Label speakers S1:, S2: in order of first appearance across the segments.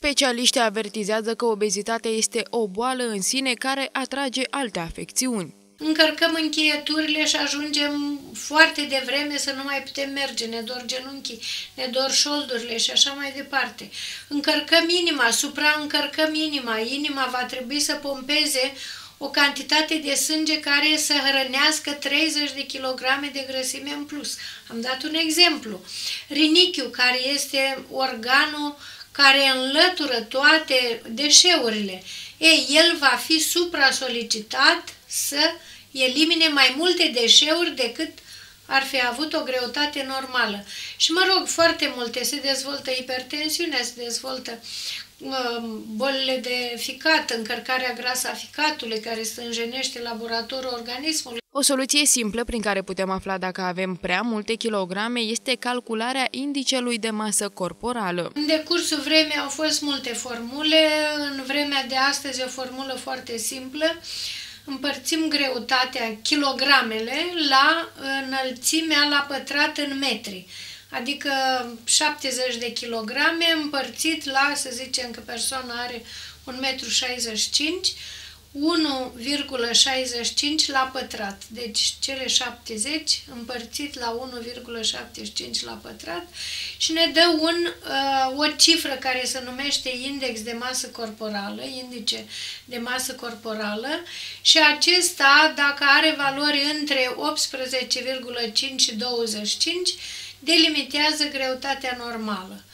S1: Specialiștii avertizează că obezitatea este o boală în sine care atrage alte afecțiuni.
S2: Încărcăm încheieturile și ajungem foarte devreme să nu mai putem merge, ne dor genunchii, ne dor șoldurile și așa mai departe. Încărcăm inima, supraîncărcăm inima, inima va trebui să pompeze o cantitate de sânge care să hrănească 30 de kilograme de grăsime în plus. Am dat un exemplu. Rinichiul, care este organul care înlătură toate deșeurile. Ei, el va fi supra-solicitat să elimine mai multe deșeuri decât ar fi avut o greutate normală. Și mă rog, foarte multe, se dezvoltă hipertensiunea, se dezvoltă bolile de ficat, încărcarea grasă a ficatului care stânjenește laboratorul organismului.
S1: O soluție simplă prin care putem afla dacă avem prea multe kilograme este calcularea indicelui de masă corporală.
S2: În decursul vremii au fost multe formule, în vremea de astăzi o formulă foarte simplă. Împărțim greutatea, kilogramele, la înălțimea la pătrat în metri adică 70 de kilograme împărțit la, să zicem că persoana are 1,65 m, 1,65 la pătrat. Deci cele 70 împărțit la 1,75 la pătrat și ne dă un, uh, o cifră care se numește index de masă corporală, indice de masă corporală și acesta, dacă are valori între 18,5 și 25, delimitează greutatea normală.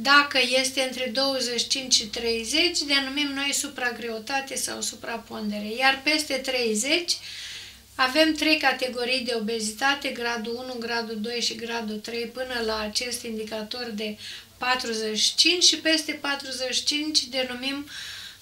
S2: Dacă este între 25 și 30, denumim noi supragreutate sau suprapondere. Iar peste 30 avem trei categorii de obezitate, gradul 1, gradul 2 și gradul 3, până la acest indicator de 45 și peste 45 denumim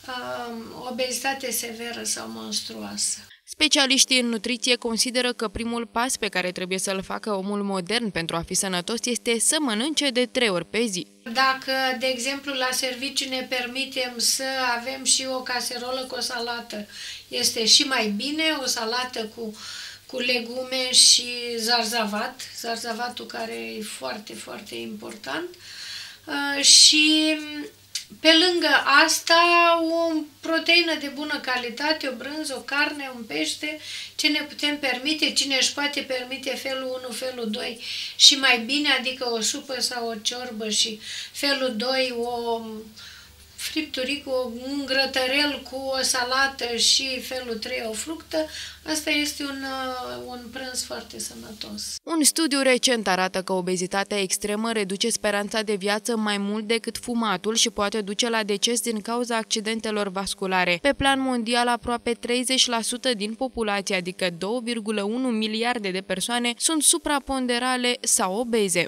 S2: uh, obezitate severă sau monstruoasă.
S1: Specialiștii în nutriție consideră că primul pas pe care trebuie să-l facă omul modern pentru a fi sănătos este să mănânce de trei ori pe zi.
S2: Dacă, de exemplu, la serviciu ne permitem să avem și o caserolă cu o salată, este și mai bine, o salată cu, cu legume și zarzavat, zarzavatul care e foarte, foarte important. Uh, și pe lângă asta, o proteină de bună calitate, o brânză, o carne, un pește, ce ne putem permite, cine își poate permite felul 1, felul 2 și mai bine, adică o supă sau o ciorbă și felul 2, o fripturică, un grătărel cu o salată și felul 3 o fructă, asta este un, uh, un prânz foarte sănătos.
S1: Un studiu recent arată că obezitatea extremă reduce speranța de viață mai mult decât fumatul și poate duce la deces din cauza accidentelor vasculare. Pe plan mondial, aproape 30% din populație, adică 2,1 miliarde de persoane, sunt supraponderale sau obeze.